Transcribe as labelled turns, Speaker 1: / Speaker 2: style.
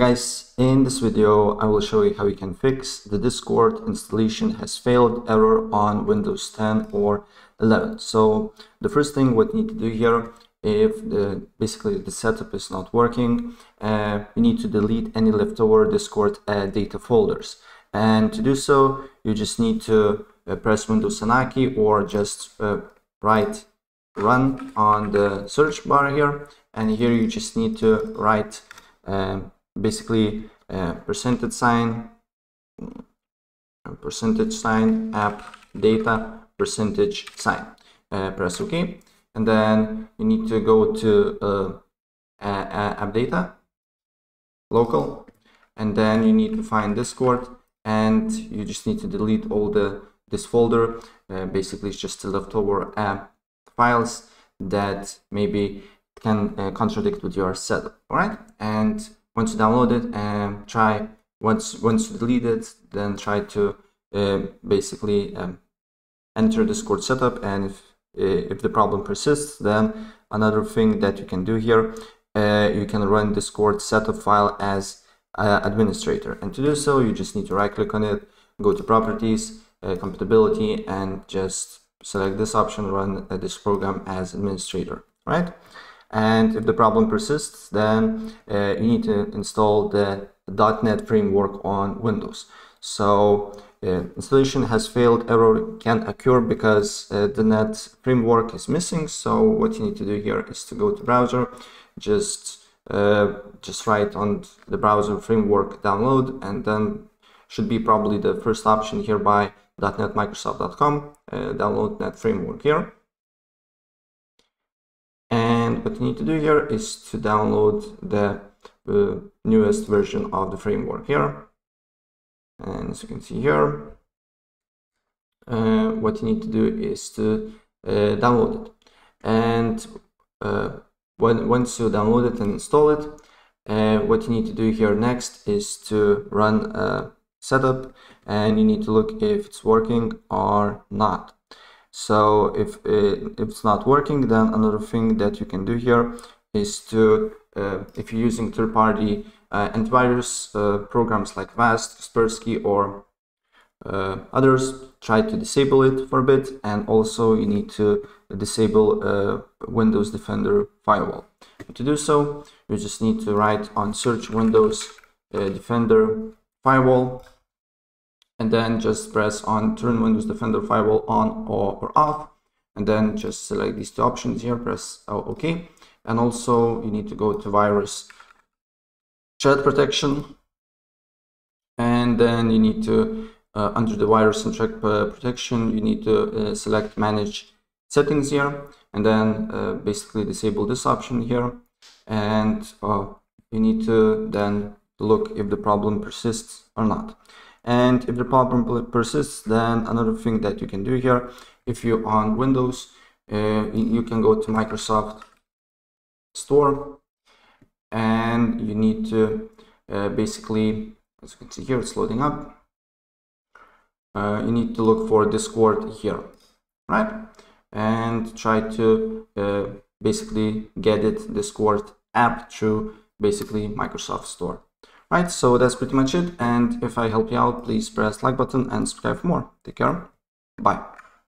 Speaker 1: guys, in this video I will show you how you can fix the Discord installation has failed error on Windows 10 or 11. So the first thing what you need to do here, if the basically the setup is not working, uh, you need to delete any leftover Discord uh, data folders. And to do so, you just need to uh, press Windows Anaki or just uh, write run on the search bar here. And here you just need to write um, basically a percentage sign percentage sign app data percentage sign. Uh, press ok. And then you need to go to uh, app data local. And then you need to find discord. And you just need to delete all the this folder. Uh, basically it's just leftover app files that maybe can uh, contradict with your setup. All right? And once you download it and try once once you delete it then try to uh, basically um, enter discord setup. And if uh, if the problem persists then another thing that you can do here uh, you can run the discord setup file as administrator. And to do so you just need to right click on it go to properties uh, compatibility and just select this option run uh, this program as administrator right and if the problem persists, then uh, you need to install the .NET framework on Windows. So uh, installation has failed, error can occur because uh, the .NET framework is missing. So what you need to do here is to go to browser, just uh, just write on the browser framework download, and then should be probably the first option here by .NETMicrosoft.com, uh, download .NET framework here and what you need to do here is to download the uh, newest version of the framework here. And as you can see here uh, what you need to do is to uh, download it. And uh, when once you download it and install it uh, what you need to do here next is to run a setup. And you need to look if it's working or not so if, uh, if it's not working, then another thing that you can do here is to, uh, if you're using third-party uh, antivirus uh, programs like Avast, Kaspersky, or uh, others, try to disable it for a bit. And also you need to disable uh, Windows Defender Firewall. To do so, you just need to write on search Windows Defender Firewall and then just press on turn Windows Defender Firewall on or, or off and then just select these two options here press OK. And also you need to go to virus threat protection and then you need to uh, under the virus and threat uh, protection you need to uh, select manage settings here and then uh, basically disable this option here. And uh, you need to then look if the problem persists or not and if the problem persists, then another thing that you can do here, if you're on Windows, uh, you can go to Microsoft Store and you need to uh, basically, as you can see here, it's loading up. Uh, you need to look for Discord here, right? And try to uh, basically get it Discord app through basically Microsoft Store. Right, so that's pretty much it. And if I help you out, please press like button and subscribe for more. Take care. Bye.